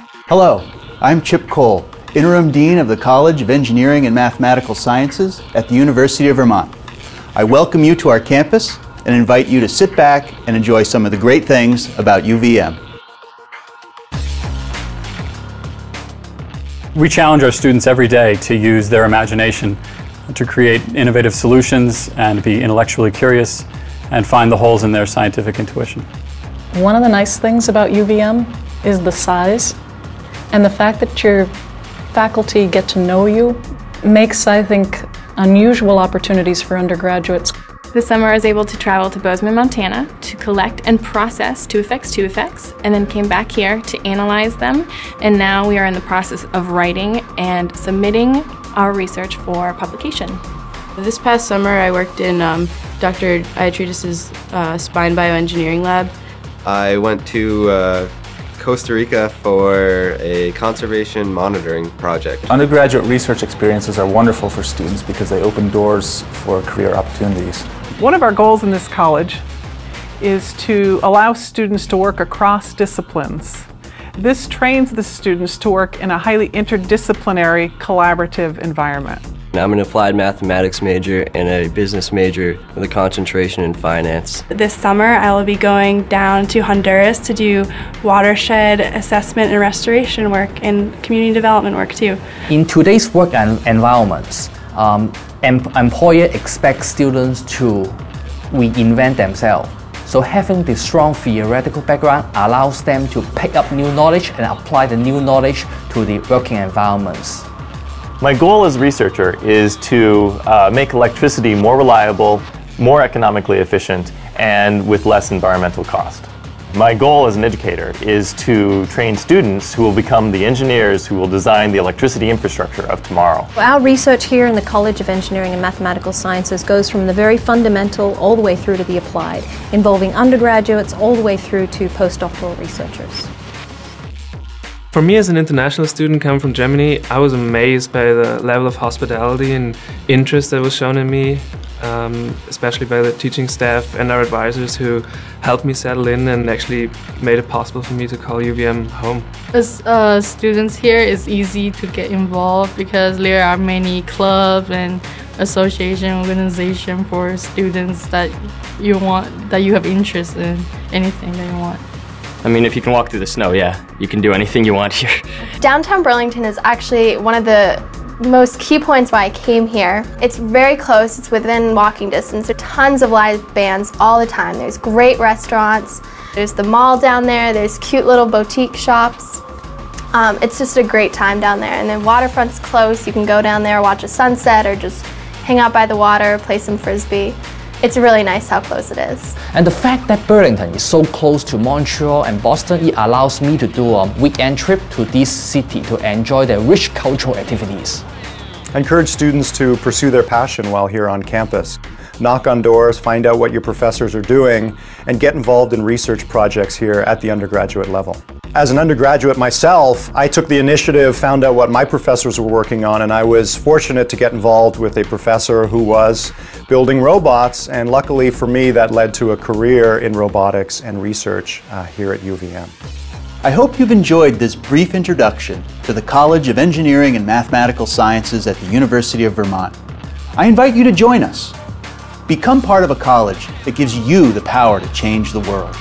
Hello, I'm Chip Cole, Interim Dean of the College of Engineering and Mathematical Sciences at the University of Vermont. I welcome you to our campus and invite you to sit back and enjoy some of the great things about UVM. We challenge our students every day to use their imagination to create innovative solutions and be intellectually curious and find the holes in their scientific intuition. One of the nice things about UVM is the size and the fact that your faculty get to know you makes, I think, unusual opportunities for undergraduates. This summer I was able to travel to Bozeman, Montana to collect and process 2FX 2FX and then came back here to analyze them and now we are in the process of writing and submitting our research for publication. This past summer I worked in um, Dr. Iatridis' uh, spine bioengineering lab. I went to uh, Costa Rica for a conservation monitoring project. Undergraduate research experiences are wonderful for students because they open doors for career opportunities. One of our goals in this college is to allow students to work across disciplines. This trains the students to work in a highly interdisciplinary, collaborative environment. I'm an applied mathematics major and a business major with a concentration in finance. This summer I will be going down to Honduras to do watershed assessment and restoration work and community development work too. In today's work environments, um, em employer expects students to reinvent themselves. So having the strong theoretical background allows them to pick up new knowledge and apply the new knowledge to the working environments. My goal as a researcher is to uh, make electricity more reliable, more economically efficient, and with less environmental cost. My goal as an educator is to train students who will become the engineers who will design the electricity infrastructure of tomorrow. Our research here in the College of Engineering and Mathematical Sciences goes from the very fundamental all the way through to the applied, involving undergraduates all the way through to postdoctoral researchers. For me as an international student coming from Germany, I was amazed by the level of hospitality and interest that was shown in me, um, especially by the teaching staff and our advisors who helped me settle in and actually made it possible for me to call UVM home. As uh, students here, it's easy to get involved because there are many clubs and association organization for students that you want that you have interest in anything that you want. I mean, if you can walk through the snow, yeah, you can do anything you want here. Downtown Burlington is actually one of the most key points why I came here. It's very close, it's within walking distance. There are tons of live bands all the time. There's great restaurants, there's the mall down there, there's cute little boutique shops. Um, it's just a great time down there. And then waterfront's close, you can go down there, watch a sunset, or just hang out by the water, play some frisbee. It's really nice how close it is. And the fact that Burlington is so close to Montreal and Boston, it allows me to do a weekend trip to this city to enjoy their rich cultural activities. I encourage students to pursue their passion while here on campus. Knock on doors, find out what your professors are doing, and get involved in research projects here at the undergraduate level. As an undergraduate myself, I took the initiative, found out what my professors were working on, and I was fortunate to get involved with a professor who was building robots, and luckily for me that led to a career in robotics and research uh, here at UVM. I hope you've enjoyed this brief introduction to the College of Engineering and Mathematical Sciences at the University of Vermont. I invite you to join us. Become part of a college that gives you the power to change the world.